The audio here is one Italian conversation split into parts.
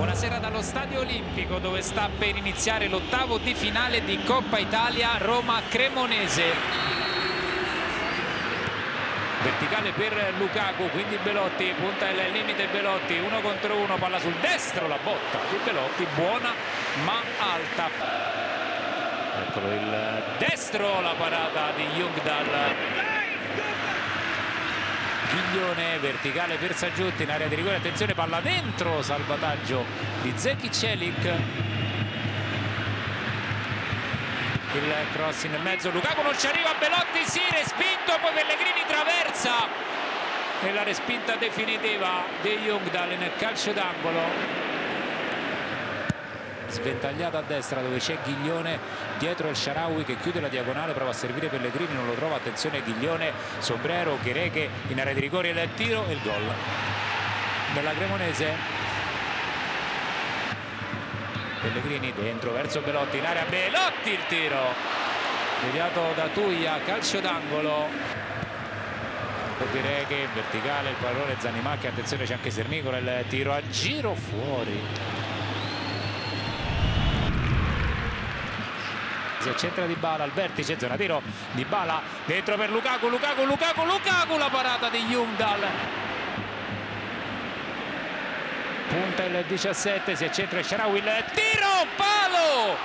Buonasera dallo Stadio Olimpico dove sta per iniziare l'ottavo di finale di Coppa Italia Roma-Cremonese. Verticale per Lukaku, quindi Belotti, punta il limite Belotti, uno contro uno, palla sul destro, la botta di Belotti, buona ma alta. Eccolo il destro, la parata di Jungdal. Ghiglione verticale per Saggiutti in area di rigore attenzione palla dentro salvataggio di Zeki Celik il cross in mezzo Lukaku non ci arriva Belotti si respinto poi Pellegrini traversa e la respinta definitiva di Jungdal nel calcio d'angolo sventagliata a destra dove c'è Ghiglione. Dietro il Sharawi che chiude la diagonale prova a servire Pellegrini non lo trova. Attenzione Ghiglione Sombrero Chereche in area di rigore il tiro e il gol. Della Cremonese. Pellegrini dentro verso Belotti in area Belotti il tiro. Deviato da Tuglia calcio d'angolo. Chereche verticale il pallone Zanimacchi. Attenzione c'è anche Sernicola il tiro a giro fuori si accentra Di Bala al vertice, zona tiro Di Bala dentro per Lukaku, Lukaku, Lukaku, Lukaku la parata di Jungdal punta il 17, si accentra Sharawi, il tiro, palo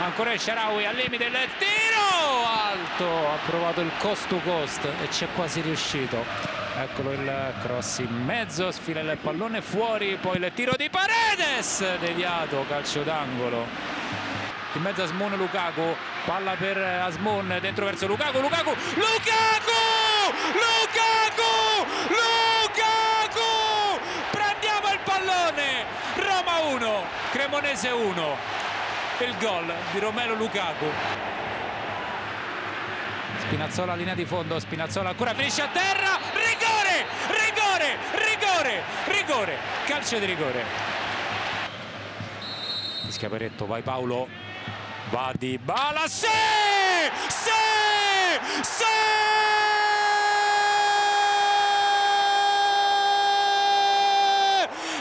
ancora il Sharawi al limite il tiro! Alto! Ha provato il cost to cost e ci è quasi riuscito. Eccolo il cross in mezzo sfila il pallone fuori poi il tiro di Paredes deviato calcio d'angolo. In mezzo a Asmon Lukaku palla per Asmon dentro verso Lukaku Lukaku Lukaku! Lukaku! Lukaku! Prendiamo il pallone! Roma 1 Cremonese 1 il gol di Romelo Lukaku. Spinazzola linea di fondo Spinazzola ancora finisce a terra. Rigore rigore rigore rigore. Calcio di rigore. Schiaperetto vai Paolo. Va di Bala sì sì sì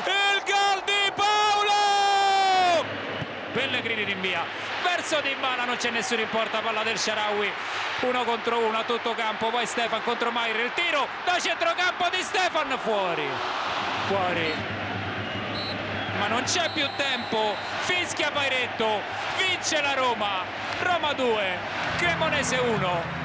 il gol di Paolo Pellegrini rinvia verso Di Bala non c'è nessuno in porta palla del Sharawi. Uno contro uno a tutto campo poi Stefan contro Maire il tiro da centrocampo di Stefan fuori. Fuori. Ma non c'è più tempo. Fischia Pairetto vince la Roma. Roma 2 Cremonese 1